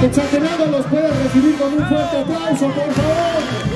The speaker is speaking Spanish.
Que Exagerado los puede recibir con un fuerte aplauso, por favor.